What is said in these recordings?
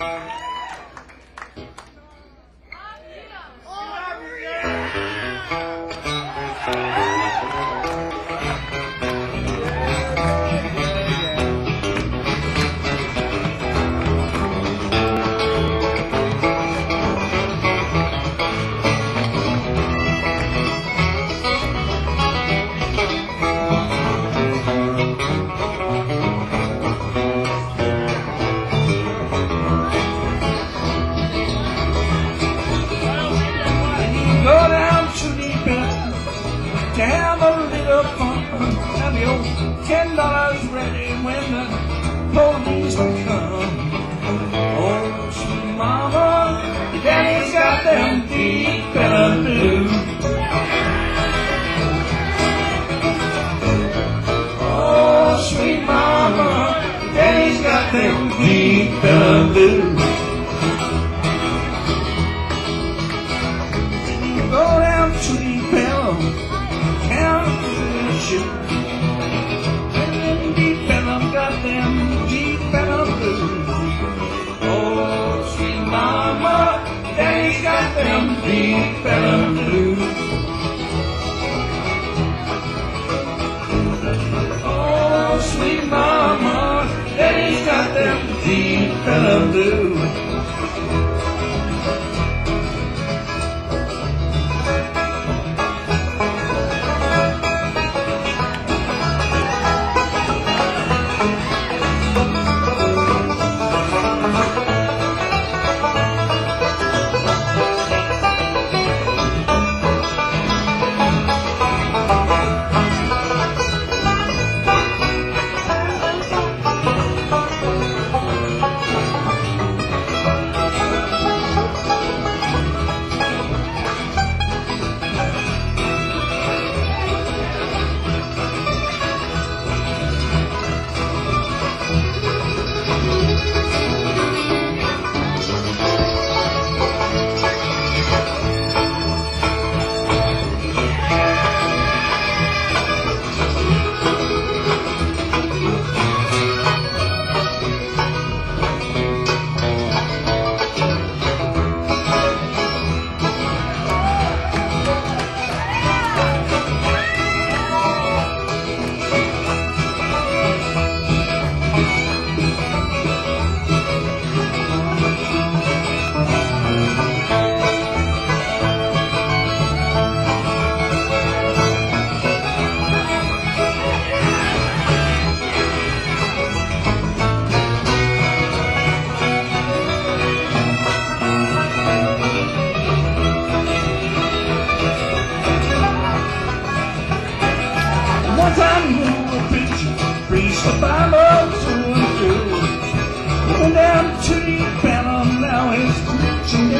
Go Ten dollars ready when the police will come. Oh, oh, sweet mama, your daddy's got them deep the blue. Oh, sweet mama, your daddy's got them deep the blue. Go down to the bell, count the shoe. In the blue. Preached the Bible and through. Went down to the Phantom, now his preaching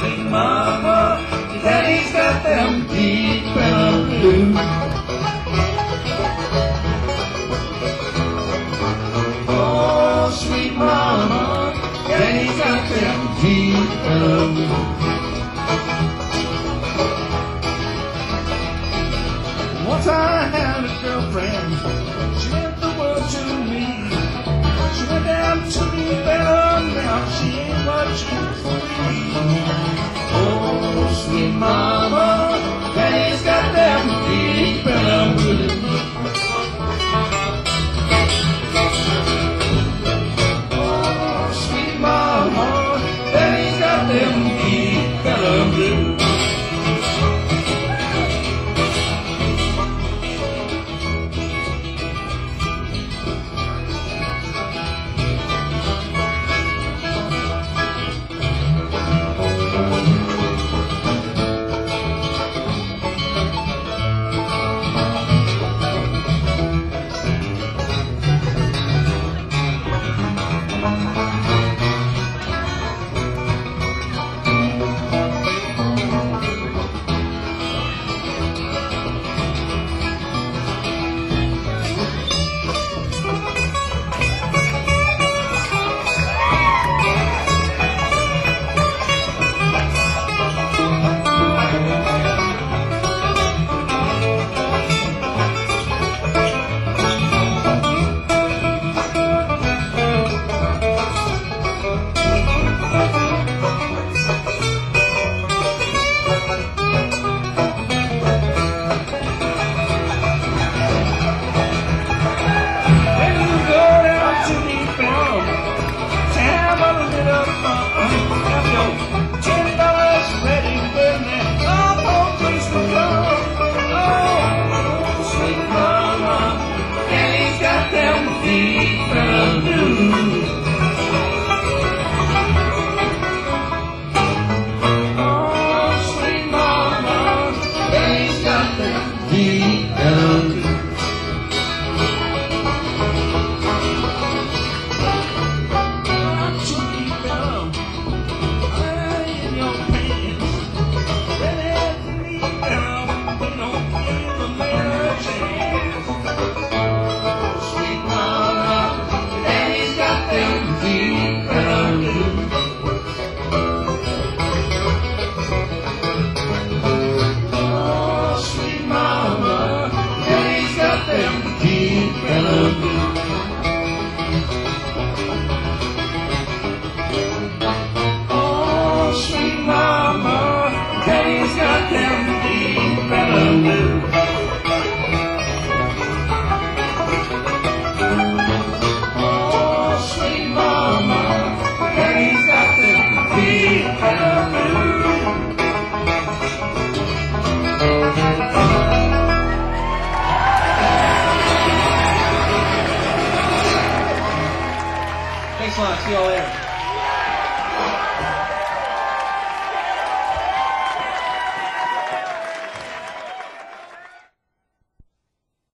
sweet mama, daddy's got them deep in the blue. Oh, sweet mama, daddy's got them deep ain't what she He 算了各位